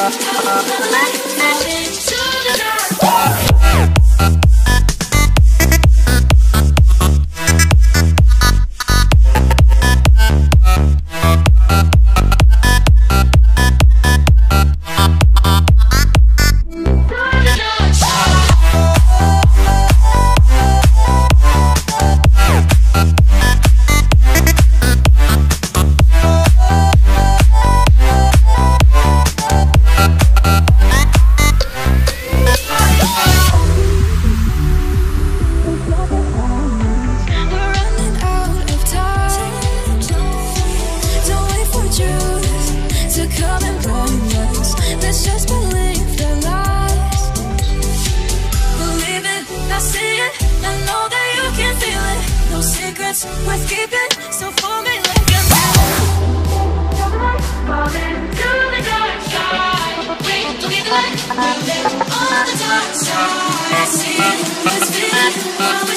We're We're keeping So for me like a Falling to the dark side. The light the dark side See what's been